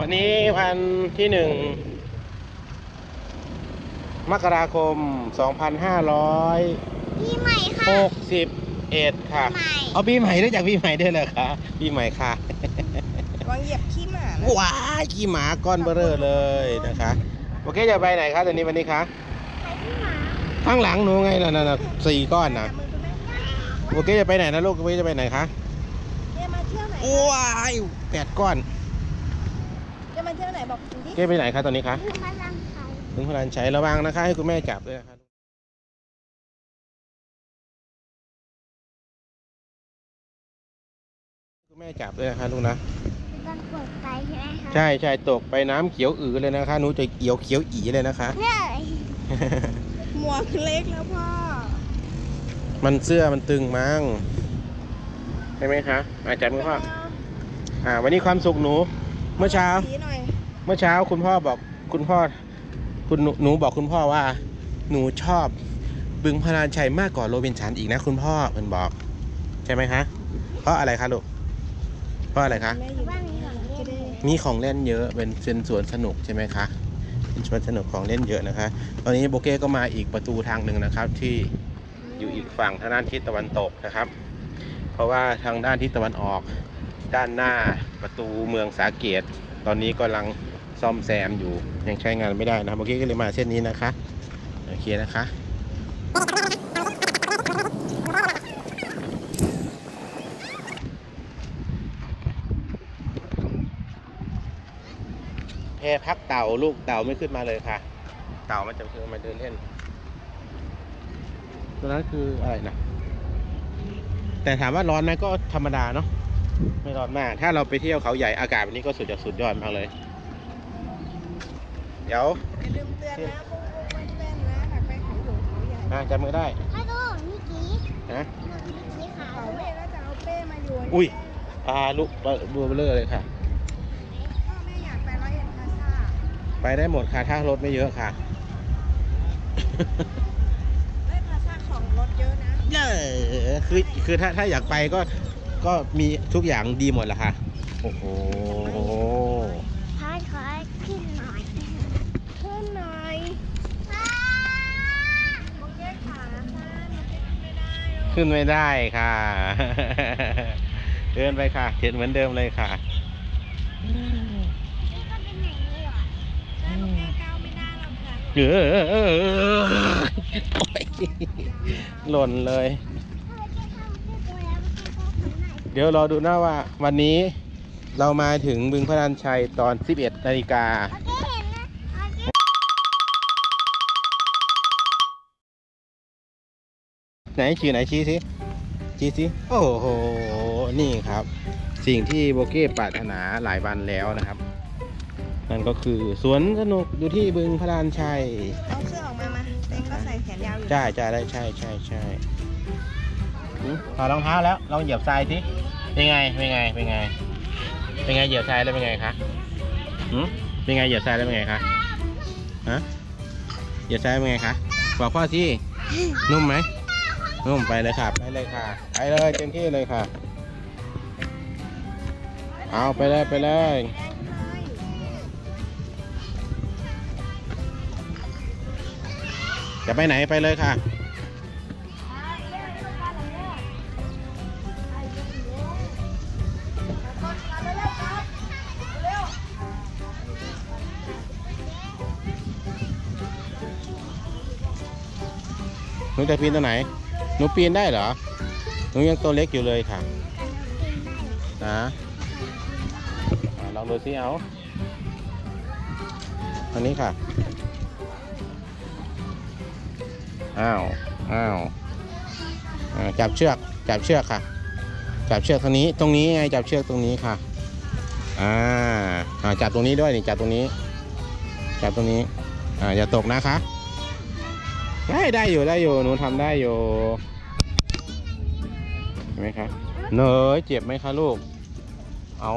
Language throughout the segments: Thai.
วันนี้วันที่หนึ่งมกราคม 2561 ปีใหม่ค่ะ ค่ะใหม่ เอาปีใหม่ได้จากปีใหม่ด้วยเหรอคะปีใหม่ค่ะ วางเหยียบขี้หมานะว้ายกี่หมาก้อนเบอเรอเลยนะคะ โอเคจะไปไหนคะตอนนี้วันนี้คะไปที่หมาข้างหลังหนูไงน่ะน่ะน่ะสี่ก้อนนะมือคุณแม่โอเคจะไปไหนนะลูกโอเคจะไปไหนคะเจ๊มาเที่ยวไหนว้ายแปดก้อนเจ๊ มาเที่ยวไหนบอกคุณดิโอเคไปไหนคะตอนนี้คะคือพลังไทยถึงพลานชัยระวังนะคะ ให้คุณแม่จับด้วยนะคะคุณแม่จับด้วยนะคะลูกนะเป็นการกดไปใช่ไหมคะใช่ใช่ตกไปน้ำเขียวอือเลยนะคะหนูจะเขียวเขียวอีเลยนะคะ เนี่ยหมวกเล็กแล้วพ่อ มันเสื้อมันตึงมั้งใช่ไหมคะอาจับมือพ่ออ่า วันนี้ความสุขหนู เมื่อเช้าสีหน่อย เมื่อเช้าคุณพ่อบอกคุณพ่อ คุณหนูหนูบอกคุณพ่อว่า หนูชอบบึงพลานชัยมากกว่าโรบินสันอีกนะคุณพ่อเพิ่นบอก ใช่ไหมคะเพราะอะไรคะลูกเพราะอะไรคะแม่อยู่บ้านนี้ของเล่นมีของเล่นเยอะเป็นเป็นสวนสนุกใช่ไหมคะเป็นสวนสนุกของเล่นเยอะนะคะ ตอนนี้โบเก้ก็มาอีกประตูทางหนึ่งนะครับ ที่อยู่อีกฝั่งทางด้านทิศตะวันตกนะครับ เพราะว่าทางด้านทิศตะวันออก ด้านหน้าประตูเมืองสาเกต ตอนนี้กำลังซ่อมแซมอยู่ยังใช้งานไม่ได้นะครับโบเก้ก็เลยมาเส้นนี้นะคะโอเคนะคะแพพักเต่าลูกเต่าไม่ขึ้นมาเลยค่ะ เต่ามันจะขึ้นมาเดินเล่นตัวนั้นคืออะไรนะแต่ถามว่าร้อนไหมก็ธรรมดาเนาะ ไม่ร้อนมาก ถ้าเราไปเที่ยวเขาใหญ่อากาศวันนี้ก็สุดจะสุดยอดมากเลย เดี๋ยวอย่าลืมเตือนนะปุ้งปุ้งไม่เต้นนะถักไปเขาหลวงเขาใหญ่อะจำมือได้ให้ดูนี่กี้นะนี่ขาเขาแม่ก็จะเอาเป้มาโยนอุ้ยปลาลูกปลาบัวเบลอเลยค่ะพ่อแม่อยากไปร้อยเอ็ดพลาซ่าไปได้หมดค่ะถ้ารถไม่เยอะค่ะเอ้ยพลาซ่าของรถเยอะนะเออคือคือถ้าถ้าอยากไปก็ ก็มีทุกอย่างดีหมดแหละค่ะ โอ้โหพายขอขึ้นหน่อย ขึ้นหน่อยว้าโอเคขาสั้นมันขึ้นไม่ได้หรอกขึ้นไม่ได้ค่ะ เดินไปค่ะเห็นเหมือนเดิมเลยค่ะ นี่ก็เป็นอย่างนี้เหรอใช่โอเคก้าวไม่ได้หรอกค่ะ เออโอ๊ยหล่นเลย ดี๋ยวรอดูนะว่าวันนี้เรามาถึงบึงพระรานชัยตอน 11นาฬิกาโอเคเห็นนะโอเคไหนชี้ไหนชี้สิชี้สิโอ้โห นี่ครับ สิ่งที่โบเก้ปรารถนาหลายวันแล้วนะครับ นั่นก็คือสวนสนุกอยู่ที่บึงพระรานชัย เอาเสื้อออกมามาเต็งก็ใส่แขนยาวอยู่ใช่ใช่ได้ใช่ใช่ใช่หืมถอดรองเท้าแล้วลองเหยียบทรายสิ เป็นไง เป็นไง เป็นไง เป็นไงเหยียบทรายแล้วเป็นไงคะหืมเป็นไงเหยียบทรายแล้วเป็นไงคะฮะเหยียบทรายเป็นไงคะบอกพ่อสินุ่มไหมนุ่มไปเลยค่ะ ไปเลยค่ะ ไปเลยเต็มที่เลยค่ะ เอาไปเลยไปเลยจะไปไหนไปเลยค่ะ หนูจะปีนตัวไหน หนูปีนได้เหรอ หนูยังตัวเล็กอยู่เลยค่ะนะลองดูซิเอาอันนี้ค่ะ อ้าว อ้าวอ่าจับเชือก จับเชือกค่ะ จับเชือกตรงนี้ ตรงนี้ไง จับเชือกตรงนี้ค่ะ อ่าอ่าจับตรงนี้ด้วยนี่ จับตรงนี้ จับตรงนี้ อ่า อย่าตกนะคะ ได้ได้อยู่ได้อยู่หนูทำได้อยู่เห็นไหมคะเนยเจ็บไหมคะลูก เอา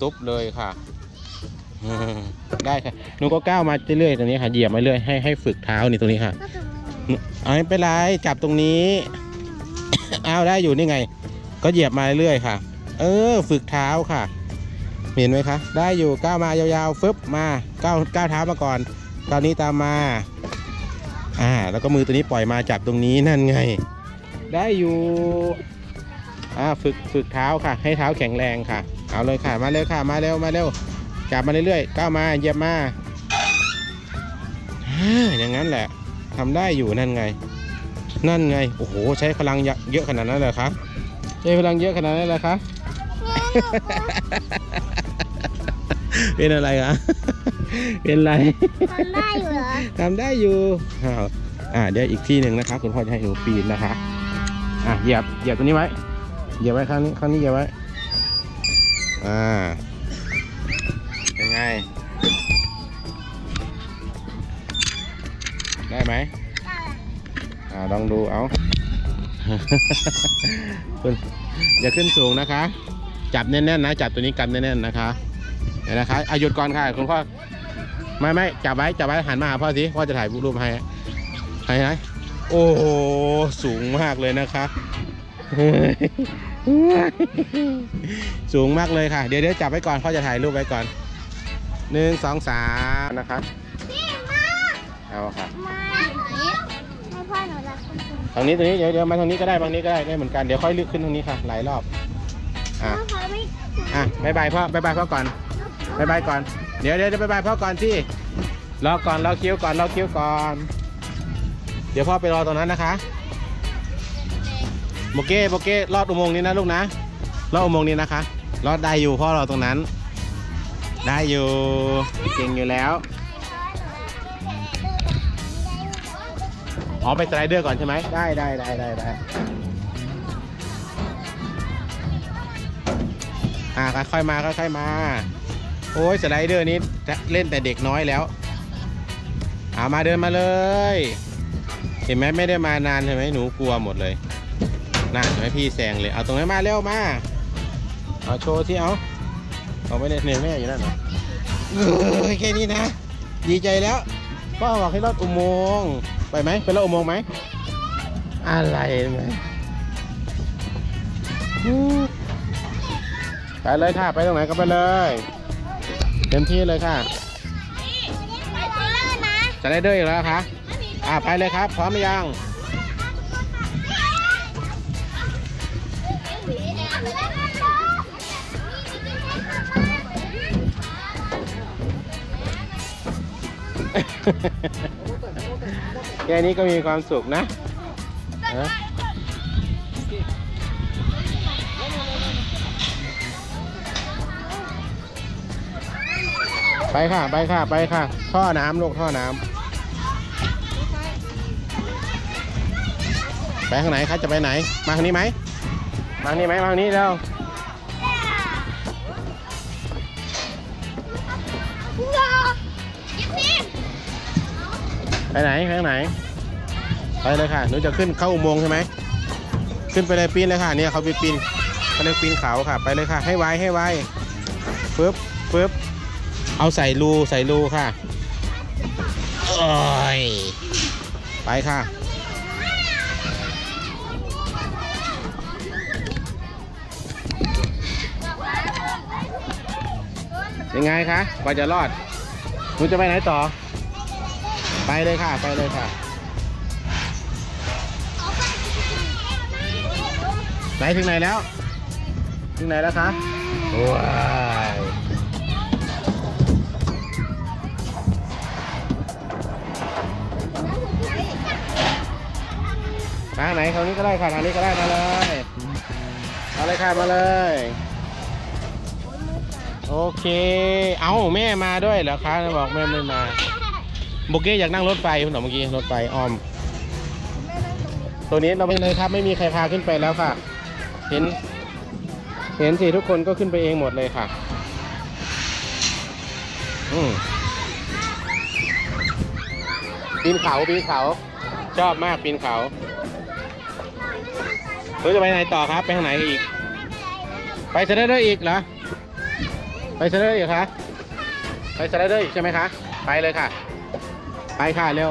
ตุ๊บเลยค่ะ ได้ค่ะหนูก็ก้าวมาเรื่อยๆตรงนี้ค่ะเหยียบมาเรื่อยให้ให้ฝึกเท้านี่ตรงนี้ค่ะก็ตรงนี้เอาไม่เป็นไรจับตรงนี้เอาได้อยู่นี่ไง ก็เหยียบมาเรื่อยๆค่ะ เออ ฝึกเท้าค่ะ เห็นไหมคะ ได้อยู่ก้าวมายาวๆฟึบมาก้าวก้าวเท้ามาก่อนก้าวนี้ตามมาอ่า แล้วก็มือตัวนี้ปล่อยมาจับตรงนี้นั่นไง ได้อยู่อ่าฝึกฝึกเท้าค่ะ ให้เท้าแข็งแรงค่ะ เอาเลยค่ะ มาเร็วค่ะ มาเร็ว มาเร็ว จับมาเรื่อยๆ ก้าวมา เหยียบมาอ่าอย่างนั้นแหละทำได้อยู่นั่นไง นั่นไง โอ้โห ใช้พลังเยอะเยอะขนาดนั้นเลยคะใช้พลังเยอะขนาดนั้นเลยคะเป็นอะไรคะเป็นอะไร ทำได้อยู่เหรอทำได้อยู่ อ่าเดี๋ยวอีกที่หนึ่งนะครับคุณพ่อจะให้หนูปีนนะคะอะเหยียบเหยียบตัวนี้ไว้เหยียบไว้ข้างนี้ข้างนี้เหยียบไว้อ่าเป็นไงได้ไหมอ่าลองดูเอาคุณอย่าขึ้นสูงนะคะ จับแน่นๆนะจับตัวนี้กำแน่นๆนะคะเดี๋ยวนะคะอายุดก่อนค่ะคุณพ่อไม่ไม่จับไว้จับไว้หันมาหาพ่อสิพ่อจะถ่ายรูปให้ ให้ไหนโอ้โห สูงมากเลยนะคะเฮ้ยสูงมากเลยค่ะ เดี๋ยวเดี๋ยวจับไว้ก่อนพ่อจะถ่ายรูปไว้ก่อนหนึ่งสองสามนะครับเอาค่ะไม่ให้พ่อหนูรักคุณครูทางนี้ตรงนี้เดี๋ยวเดี๋ยวมาทางนี้ก็ได้บางนี้ก็ได้ได้เหมือนกันเดี๋ยวค่อยลึกขึ้นทางนี้ค่ะ หลายรอบอะพ่อเขาไม่อะบายบายพ่อบายบายพ่อก่อนบายบายก่อน เดี๋ยวเดี๋ยวเดี๋ยวบายบายพ่อก่อนที่รอก่อนรอคิวก่อนรอคิวก่อนเดี๋ยวพ่อไปรอตรงนั้นนะคะโบเก้โบเก้รอดอุโมงค์นี้นะลูกนะรอดอุโมงค์นี้นะคะรอดได้อยู่พ่อรอตรงนั้น ได้อยู่เก่งอยู่แล้วอ๋อไปสไลเดอร์ก่อนใช่ไหมได้ได้ได้ได้ได้อ่าค่อยๆมาค่อยๆมา โอ้ยสไลเดอร์นี้เล่นแต่เด็กน้อยแล้วเอามาเดินมาเลย เห็นไหมไม่ได้มานานใช่ไหมหนูกลัวหมดเลยน่าเห็นไหมพี่แซงเลย เอาตรงนั้นมาเร็วมา เอาโชว์ที่เอาเอาไปเล่นเนี่ยแม่อยู่นั่นเหรอเอ้ยแค่นี้นะ ดีใจแล้วพ่อบอกให้รอดอุโมงค์ไปไหมไปรอดอุโมงค์ไหมอะไรไหมอืมไปเลยค่ะ ไปตรงไหนก็ไปเลยเต็มที่เลยค่ะไปเล่นนะสไลเดอร์อีกแล้วคะ อ่าไปเลยครับ พร้อมหรือยังแค่นี้ก็มีความสุขนะไปค่ะ ไปค่ะ ไปค่ะ ท่อน้ำลูกท่อน้ำ ไปทางไหนคะจะไปไหน มาทางนี้ไหมมาทางนี้ไหมมาทางนี้เร็วไปไหนไปทางไหน ไปเลยค่ะหนูจะขึ้นเข้าอุโมงค์ใช่ไหมขึ้นไปเลยปีนเลยค่ะเนี่ยเขาไปปีนเขาเรียปีนเขาค่ะ ไปเลยค่ะ ให้ไวให้ไวปึ๊บปึ๊บเอาใส่รูใส่รูค่ะโอ้ยไปค่ะ ยังไงคะกว่าจะรอดหนูจะไปไหนต่อ ไปเลยค่ะ ไปเลยค่ะไปถึงไหนแล้ว ถึงไหนแล้วคะว้ายทางไหนทางนี้ก็ได้ค่ะทางนี้ก็ได้มาเลยเอาเลยค่ะมาเลย โอเค เอาแม่มาด้วยเหรอคะบอกแม่ไม่มาโบเก้อยากนั่งรถไฟคุณหนอเมื่อกี้รถไฟอ้อม ตัวนี้เราไม่เลยครับ ไม่มีใครพาขึ้นไปแล้วค่ะ เห็น เห็นสิทุกคนก็ขึ้นไปเองหมดเลยค่ะ อืมปีนเขาปีนเขา ชอบมากปีนเขาเราจะไปไหนต่อครับ ไปทางไหนอีก ไปสไลเดอร์อีกเหรอ ไปสไลเดอร์อีกคะไปสไลเดอร์อีกใช่ไหมคะ ไปเลยค่ะ ไปค่ะเร็ว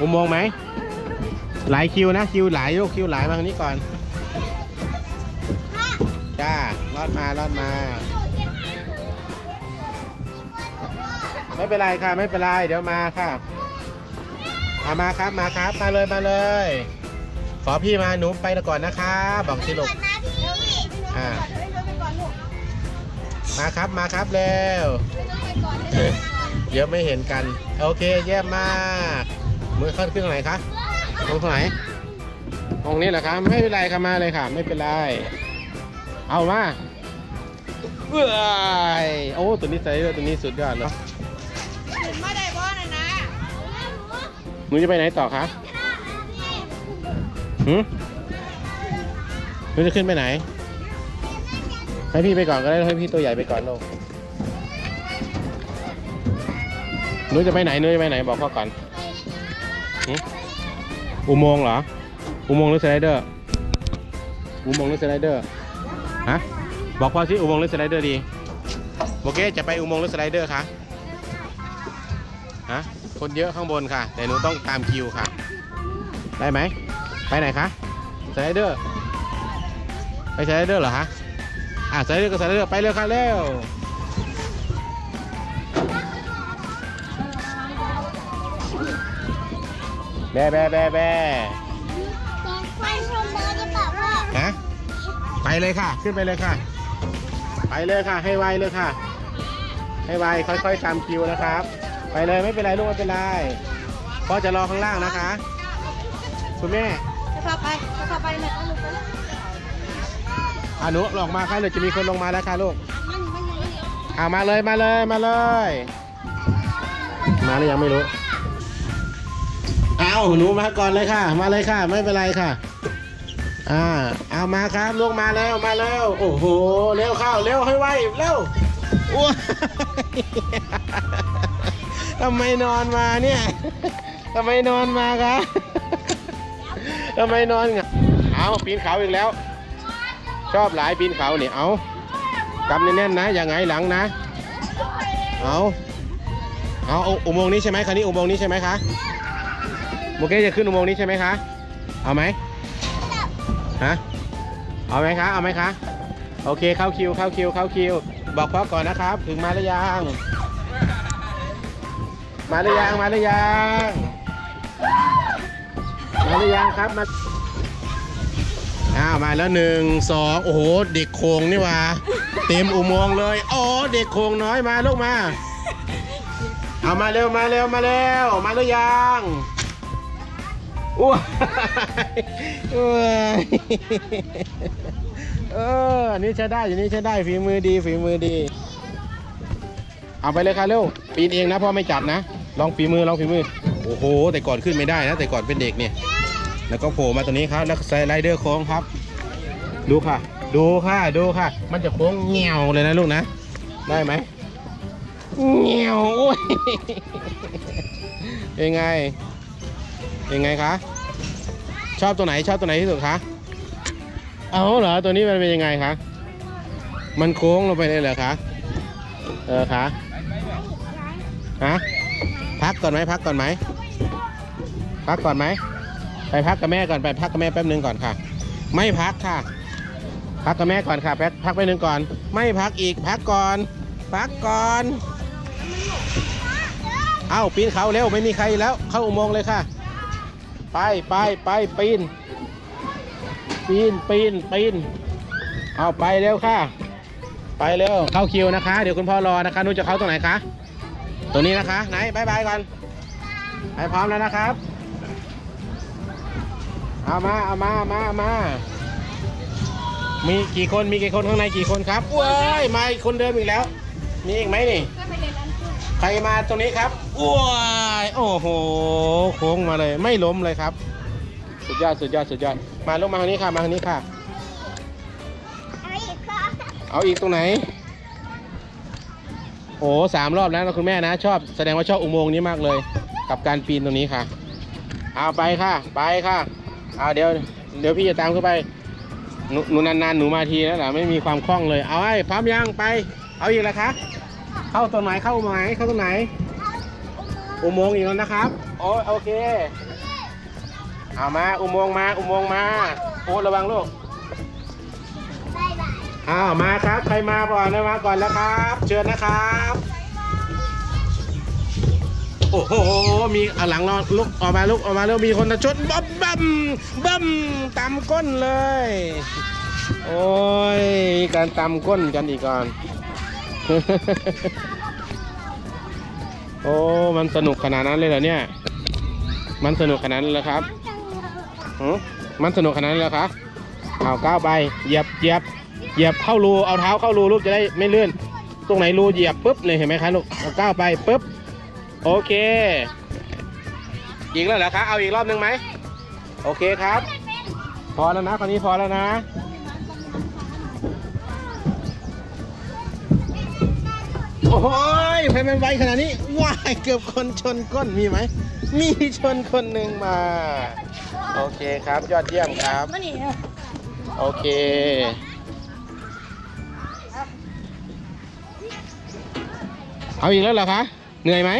อุโมงค์ไหมหลายคิวนะคิวหลายลูกคิวหลายมาทางนี้ก่อนจ้ารอดมารอดมา ไม่เป็นไรค่ะไม่เป็นไรเดี๋ยวมาค่ะเอามาครับมาครับมาเลยมาเลย ขอพี่มาหนูไปก่อนนะคะบอกสิลูกก่อนนะพี่อ่า มาครับมาครับเร็วเดินไปก่อนเดินไปก่อนเดี๋ยวไม่เห็นกัน โอเคเยี่ยมมากมือขึ้นขึ้นตรงไหนคะตรงไหนตรงนี้เหรอคะไม่เป็นไรค่ะมาเลยค่ะ ไม่เป็นไรเอามาเอ้ยโอ้ตัวนี้ใส่ด้วยตัวนี้สุดยอดเลยถึงไม่ได้บ่นะนะหนูจะไปไหนต่อคะหืมหนูจะขึ้นไปไหน ให้พี่ไปก่อนก็ได้ให้พี่ตัวใหญ่ไปก่อนลูกหนูจะไปไหนหนูจะไปไหนบอกพ่อก่อนหืมอุโมงค์เหรอ อุโมงค์หรือสไลเดอร์ อุโมงค์หรือสไลเดอร์ ฮะ บอกพ่อสิอุโมงค์หรือสไลเดอร์ดี โอเค จะไปอุโมงค์หรือสไลเดอร์คะ ฮะ คนเยอะข้างบนค่ะ แต่หนูต้องตามคิวค่ะ ได้ไหม ไปไหนคะ สไลเดอร์ ไปสไลเดอร์เหรอฮะ อะสไลเดอร์ก็สไลเดอร์ไปเร็วค่ะเร็วแบะแบะแบะแบะไปชมเลยดีกว่าพ่อฮะไปเลยค่ะ ขึ้นไปเลยค่ะ ไปเลยค่ะ ให้ไวเลยค่ะ ให้ไวค่อยๆตามคิวนะครับ ไปเลยไม่เป็นไรลูกไม่เป็นไรพ่อจะรอข้างล่างนะคะ คุณแม่จะพาไปจะพาไปแม่ต้องลูกไป อ่าหนูลงมาค่ะเดี๋ยวจะมีคนลงมาแล้วค่ะลูกมันมันมันอ่ามาเลยมาเลยมาเลย มาหรือยังไม่รู้ เอาหนูมาก่อนเลยค่ะ มาเลยค่ะ ไม่เป็นไรค่ะ อ่า เอามาครับลูกมาแล้วมาแล้วโอ้โหเร็วเข้าเร็วให้ไวเร็วอ้วทำไมนอนมาเนี่ยทำไมนอนมาคะทำไมนอนอะเอาปีนเขาอีกแล้ว ชอบหลายปีนเขาเนี่ยเอากำแน่นๆนะ อย่าไงหลังนะเอาเอาเอาอุโมงค์นี้ใช่ไหมคันนี้อุโมงค์นี้ใช่ไหมคะโอเคจะขึ้นอุโมงค์นี้ใช่ไหมคะ เอาไหมฮะ เอาไหมคะ เอาไหมคะ โอเคเข้าคิวเข้าคิวเข้าคิว บอกพ่อก่อนนะครับ ถึงมาหรือยัง มาหรือยัง มาหรือยัง มาหรือยังครับ มาาวมาแล้วหนึ่งสองโอ้โห เด็กโคงนี่ว่าเต็มอุโมงค์เลยอ๋อเด็กโคงน้อยมาลูกมา เอามาเร็วมาเร็วมาเร็วมาหรือยังอ้วยอ้วยเอออันนี้ใช้ได้อย่างนี้ใช้ได้ฝีมือดีฝีมือดี เอาไปเลยค่ะเร็วปีนเองนะพ่อไม่จับนะ ลองฝีมือลองฝีมือ โอ้โห แต่ก่อนขึ้นไม่ได้นะ แต่ก่อนเป็นเด็กเนี่ย แล้วก็โผล่มาตัวนี้ครับแล้วใส่ไลเดอร์โค้งครับ ดูค่ะ ดูค่ะดูค่ะ มันจะโค้งเงียวเลยนะลูกนะ ได้ไหมเงียวโอ้ยเป็นไงเป็นไงคะชอบตัวไหนชอบตัวไหนที่สุดคะเอาเหรอตัวนี้มันเป็นยังไงคะมันโค้งลงไปเลยเหรอคะเออคะฮะพักก่อนไหมพักก่อนไหมพักก่อนไหม ไปพักกับแม่ก่อนไปพักกับแม่แป๊บนึงก่อนค่ะ ไม่พักค่ะ พักกับแม่ก่อนค่ะแป๊บพักไปหนึ่งก่อน ไม่พักอีกพักก่อน พักก่อน เอ้าปีนเขาเร็วไม่มีใครแล้ว เข้าอุโมงค์เลยค่ะ ไปไปไปปีน ปีนปีนปีนเอาไปเร็วค่ะ ไปเร็วเข้าคิวนะคะ เดี๋ยวคุณพ่อรอนะคะนุ้จะเข้าตรงไหนคะ ตัวนี้นะคะ ไหนบายบายก่อนไปพร้อมแล้วนะครับ เอามาเอามามามามีกี่คนมีกี่คนข้างในกี่คนครับเว้ยมาอีกคนเดิมอีกแล้ว มีอีกไหมนี่ก็ไปเรียนอันขึ้นใครมาตรงนี้ครับว้ายโอ้โหโค้งมาเลยไม่ล้มเลยครับ สุดยอดสุดยอดสุดยอดมาลงมาทางนี้ค่ะมาทางนี้ค่ะอะไรอีกคะเอาอีกตรงไหน โอ้สามรอบแล้วนะคุณแม่นะ ชอบแสดงว่าชอบอุโมงค์นี้มากเลย กับการปีนตรงนี้ค่ะ เอาไปค่ะ ไปค่ะ เอาเดี๋ยวเดี๋ยวพี่จะตามขึ้นไปหนูหนูนานๆหนูมาทีแล้วเหรอไม่มีความคล่องเลย เอาไอ้พร้อมยังไป เอาอีกแล้วคะ เข้าตรงไหนเข้าตรงไหนเข้าตรงไหน อุโมงค์อีกแล้วนะครับโอ้โอเคเอามาอุโมงค์มาอุโมงค์มาโอ้ระวังลูกบายบายออ้าวมาครับใครมาก่อนนะมาก่อนแล้วครับ เชิญนะครับ โอ้โหมีอะหลังนอนลุกออกมาลุกออกมาแล้วมีคนจะชนบ๊อบบัมบั มตำก้นเลย โอ้ย การตำก้นกันอีกก่อน โอ้ มันสนุกขนาดนั้นเลยเหรอเนี่ย มันสนุกขนาดนั้นเลยครับมันสนุกขนาดนั้นเลยครับเอาก้าวไป เหยียบเหยียบเหยียบเข้ารู เอาเท้าเข้ารูลูกจะได้ไม่ลื่น ตรงไหนรูเหยียบปุ๊บเลยเห็นไหมคะลูก เอาก้าวไปปุ๊บ โอเค อีกแล้วเหรอคะ เอาอีกรอบหนึ่งไหม โอเคครับ พอแล้วนะคนนี้พอแล้วนะ โอ้ยใครมันไวขนาดนี้ ว้าย เกือบคนชนก้นมีไหม มีชนคนหนึ่งมา โอเคครับ ยอดเยี่ยมครับ โอเคเอาอีกแล้วเหรอคะ เหนื่อยไหม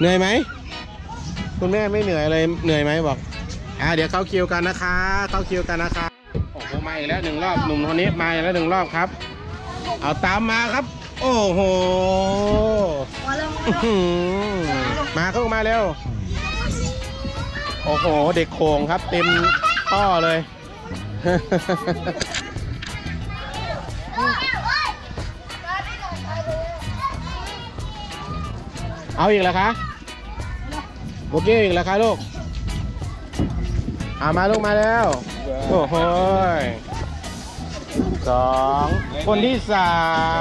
เหนื่อยไหม คุณแม่ไม่เหนื่อยเลย เหนื่อยไหมบอก อ่าเดี๋ยวเข้าคิวกันนะคะ เข้าคิวกันนะคะโอ้โหมาอีกแล้วหนึ่งรอบหนุ่มคนนี้มาอีกแล้วหนึ่งรอบครับ เอาตามมาครับ โอ้โหอื้อหือมาเข้ามาเร็วโอ้โห เด็กโขงครับ เต็มท่อเลยเอาอีกแล้วคะ โอเคอีกแล้วคะลูกเอามาลูกมาแล้ว โอ้โหสองคนที่สา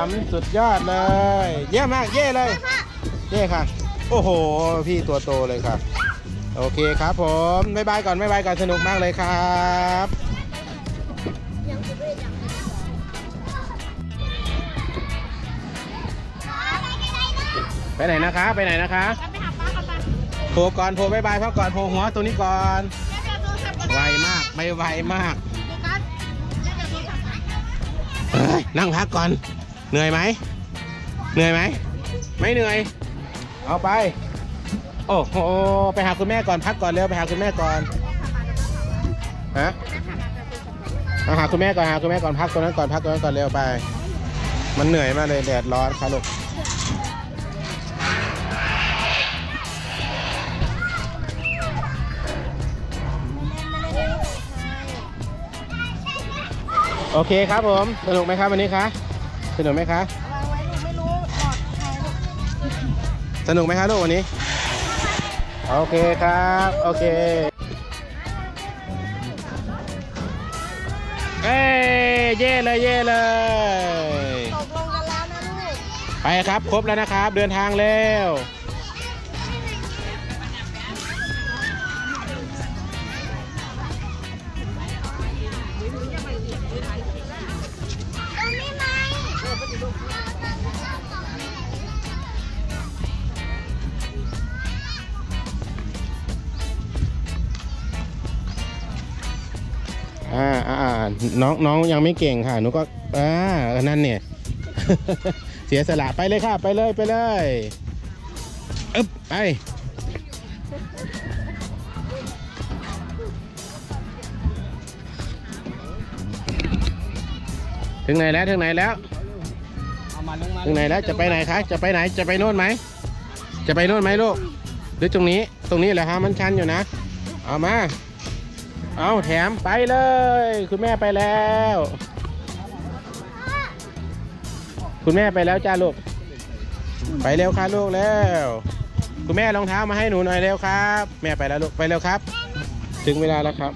มสุดยอดเลย เยี่ยมมาก เย่เลย เย่ค่ะ โอ้โห พี่ตัวโตเลยค่ะโอเคครับผมบ๊ายบายก่อนบ๊ายบายก่อนสนุกมากเลยครับไปไหนนะคะ ไปไหนนะคะโผล่ก่อนโผล่บายบายพักก่อนโผล่หัวตัวนี้ก่อน ไวมาก ไม่ไวมากดูกันเดี๋ยวเดี๋ยวโทรศัพท์ก่อนเอ้ยนั่งพักก่อน เหนื่อยไหม เหนื่อยไหม ไม่เหนื่อย เอาไป โอ้โห ไปหาคุณแม่ก่อน พักก่อนเร็ว ไปหาคุณแม่ก่อน ฮะมาหาคุณแม่ก่อน หาคุณแม่ก่อน พักตรงนั้นก่อน พักตรงนั้นก่อนเร็วไป มันเหนื่อยมากเลย แดดร้อนครับลูก โอเคครับผม สนุกไหมครับวันนี้คะ สนุกไหมคะ วางไว้ลูกไม่รู้ปลอดภัยลูก สนุกไหมครับลูกวันนี้ โอเคครับ โอเค เอ้ยเย่เลยเย่เลย ตกลงกันแล้วนะลูก ไปครับ ครบแล้วนะครับ เดินทางเร็ว น้องน้องยังไม่เก่งค่ะหนูก็อ่านั่นเนี่ย เสียสละไปเลยค่ะ ไปเลยไปเลยอึ๊บไปถึงไหนแล้วถึงไหนแล้วถึงไหนแล้วจะไปไหนคะจะไปไหนจะไปโน่นไหมจะไปโน่นไหมลูกหรือตรงนี้ตรงนี้แหละฮะมันชันอยู่นะเอามา เอาแถมไปเลย คุณแม่ไปแล้ว คุณแม่ไปแล้วจ้าลูก ไปเร็วค่ะลูกเร็วคุณแม่รองเท้ามาให้หนูหน่อยเร็วครับ แม่ไปแล้วลูกไปเร็วครับ ถึงเวลาแล้วครับ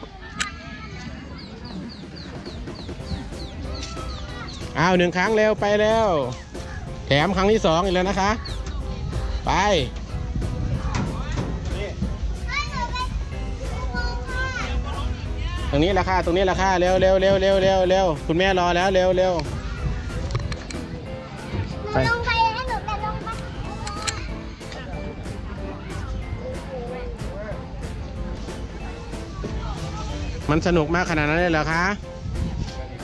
อ้าวหนึ่งครั้งเร็วไปเร็วแถมครั้งที่สองอีกแล้วนะคะ ไป รงนี้ราคาตรงนี้ราคาเร็วเร็วเร็วเร็วเร็วเร็วคุณแม่รอแล้วเร็วเร็วไปลงไปแล้วหนูจะลงไปมันสนุกมากขนาดนั้นเลยเหรอคะ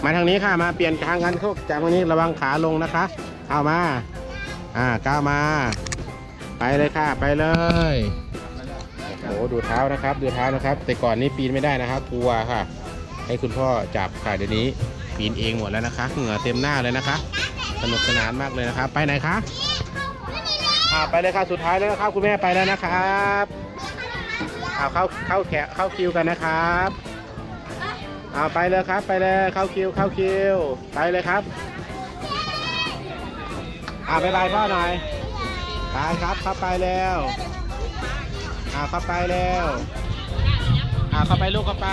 มาทางนี้ค่ะมาเปลี่ยนทางกันจากตรงนี้ระวังขาลงนะคะ เอามา อ่าก้าวมา ไปเลยค่ะ ไปเลยโอ้โห ดูเท้านะครับ ดูเท้านะครับ แต่ก่อนนี้ปีนไม่ได้นะครับกลัวค่ะ ให้คุณพ่อจับค่ะเดี๋ยวนี้ปีนเองหมดแล้วนะคะ เหงื่อเต็มหน้าเลยนะคะสนุกสนานมากเลยนะครับ ไปไหนคะอ่าไปเลยค่ะสุดท้ายแล้วนะครับคุณแม่ไปแล้วนะครับเอาเข้าเข้าแขกเข้าคิวกันนะครับเอาไปเลยครับ ไปเลยเข้าคิวเข้าคิวไปเลยครับอ่าบายบายพ่อหน่อยไปครับเข้าไปแล้ว อ่าเข้าไปแล้วอ่าเข้าไปลูกเข้าไป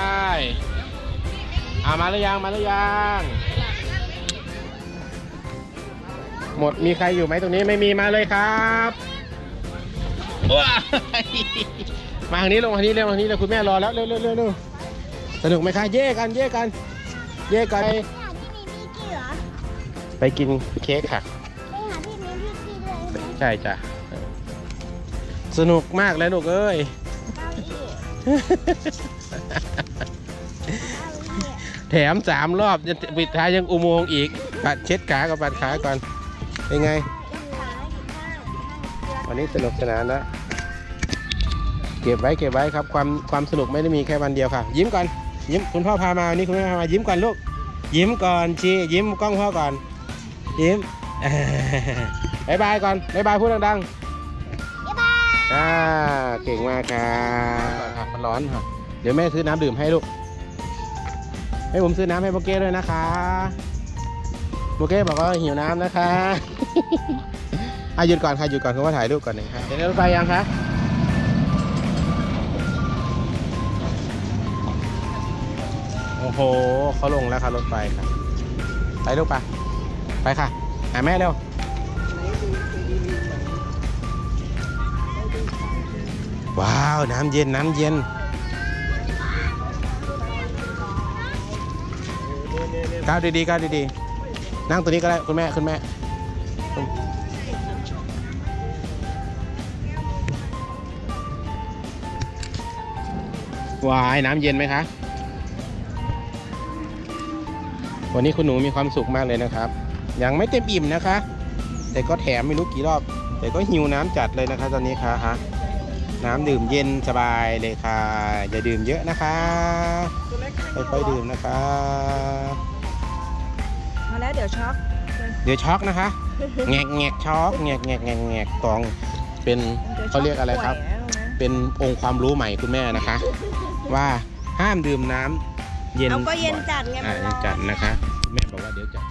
อ่ามาหรือยังมาหรือยังหมดมีใครอยู่ไหมตรงนี้ไม่มีมาเลยครับว้ายมาทางนี้ลงทางนี้เร็วทางนี้เร็วคุณแม่รอแล้วเร็วเร็วเร็วเร็วสนุกไหมคะเย่กันเย่กันเย่กันไปหาที่มีพี่กี้เหรอไปกินเค้กค่ะไปหาที่มีพี่กี้ด้วยใช่จ้ะ สนุกมากเลยลูกเอ้ยเอาอีกเอาอีกแถมสามรอบจะปิดท้ายยังอุโมงค์อีก ปัดเช็ดขากับปัดขาก่อน เป็นไง วันนี้สนุกสนานนะเก็บไว้เก็บไว้ครับความความสนุกไม่ได้มีแค่วันเดียวค่ะ ยิ้มก่อน ยิ้มคุณพ่อพามาวันนี้คุณแม่พามายิ้มก่อนลูก ยิ้มก่อนชียิ้มกล้องพ่อก่อน ยิ้มบายบายก่อนบายบายพูดดังๆบ๊ายบาย อ่าเก่งมากครับมันร้อนครับเดี๋ยวแม่ซื้อน้ำดื่มให้ลูก ให้ผมซื้อน้ำให้โบเก้ด้วยนะคะโบเก้บอกว่าหิวน้ำนะคะอะหยุดก่อนค่ะหยุดก่อนคุณว่าถ่ายรูปก่อนหนึ่งครับเดี๋ยวรถไฟยังคะโอ้โหเขาลงแล้วค่ะรถไฟค่ะไปลูกไปไปค่ะหาแม่เร็ว ว้าว น้ำเย็น น้ำเย็นก้าวดีๆก้าวดีๆ นั่งตัวนี้ก็ได้คุณแม่คุณแม่ วายน้ำเย็นไหมคะ วันนี้คุณหนูมีความสุขมากเลยนะครับ ยังไม่เต็มอิ่มนะคะ แต่ก็แถมไม่รู้กี่รอบ แต่ก็หิวน้ำจัดเลยนะคะตอนนี้ค่ะฮะ น้ำดื่มเย็นสบายเลยค่ะ อย่าดื่มเยอะนะคะค่อยๆดื่มนะคะ มาแล้วเดี๋ยวช็อก เดี๋ยวช็อกนะคะ แงกแงกช็อกแงกแงกแงกแงกตอง เป็นเขาเรียกอะไรครับ เป็นองค์ความรู้ใหม่คุณแม่นะคะ ว่าห้ามดื่มน้ำเย็นเอาก็เย็นบ่อจัดไงอ่ามันร้อนจัดนะคะคุณแม่บอกว่าเดี๋ยวจะช็อก